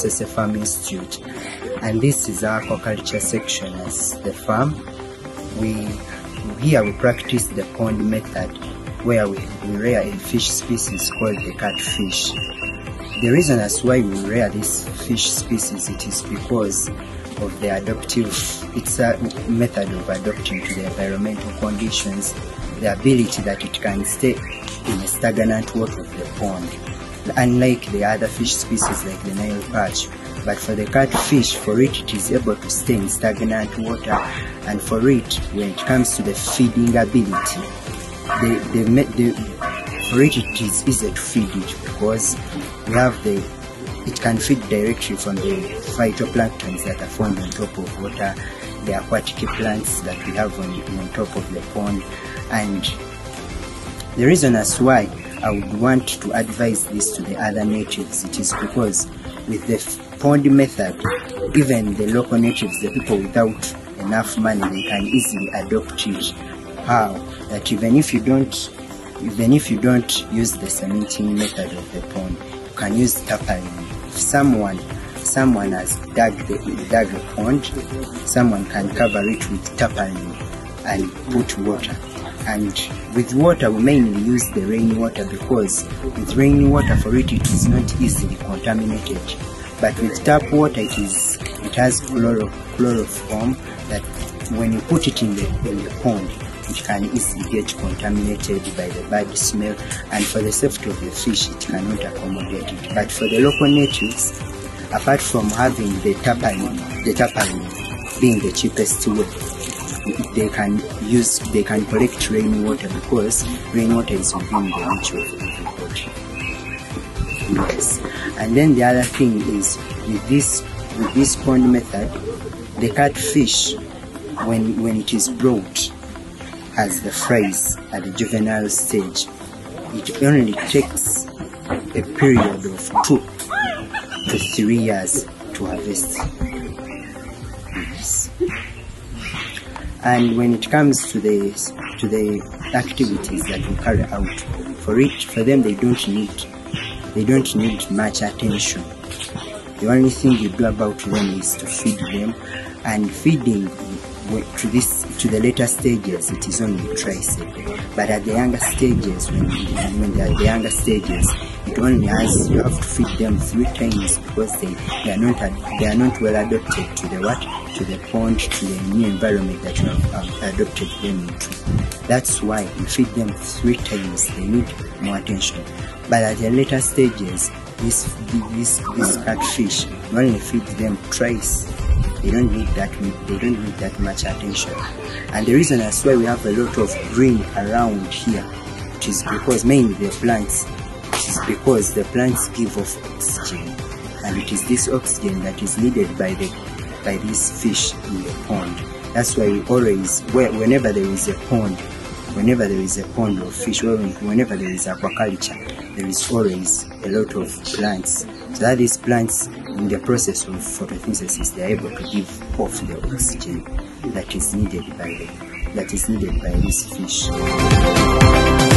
Mutese Farm Institute, and this is our aquaculture section as the farm. We here we practice the pond method, where we, we rear a fish species called the catfish. The reason as why we rear this fish species it is because of the adaptive. It's a method of adapting to the environmental conditions, the ability that it can stay in a stagnant water of the pond unlike the other fish species like the Nile perch. But for the catfish, for it, it is able to stay in stagnant water, and for it, when it comes to the feeding ability, the, the, the, for it, it is easy to feed it because we have the it can feed directly from the phytoplanktons that are found on top of water, the aquatic plants that we have on, on top of the pond, and the reason as why I would want to advise this to the other natives. It is because with the pond method, even the local natives, the people without enough money, they can easily adopt it. How? That even if you don't, even if you don't use the cementing method of the pond, you can use tarpaulin. If someone someone has dug the dug a pond, someone can cover it with tarpaulin and put water and with water we mainly use the rainwater because with rainwater for it it is not easily contaminated but with tap water it is it has chloro, chloroform that when you put it in the, in the pond it can easily get contaminated by the bad smell. And for the safety of the fish it cannot accommodate it. But for the local natives apart from having the tarpaulin the tarpaulin being the cheapest way they can use they can collect rainwater because rainwater is within the reach of everybody yes. And then the other thing is with this with this pond method the catfish when when it is brought as the fries at the juvenile stage it only takes a period of two to three years to harvest. Yes and when it comes to the to the activities that we carry out for it for them they don't need they don't need much attention. The only thing you do about them is to feed them. And feeding to this to the later stages it is only twice but at the younger stages when, when they are the younger stages it only has you have to feed them three times because they, they are not they are not well adapted to the what to the pond to the new environment that you have adopted them into. That's why you feed them three times they need more attention. But at the later stages this this this catfish only feed them twice they don't need that they don't need that much attention. And the reason that's why we have a lot of green around here which is because mainly the plants is because the plants give off oxygen. And it is this oxygen that is needed by the by these fish in the pond. That's why we always whenever there is a pond whenever there is a pond of fish whenever there is aquaculture there is always a lot of plants. So that these plants in the process of photosynthesis they are able to give off the oxygen that is needed by the, that is needed by these fish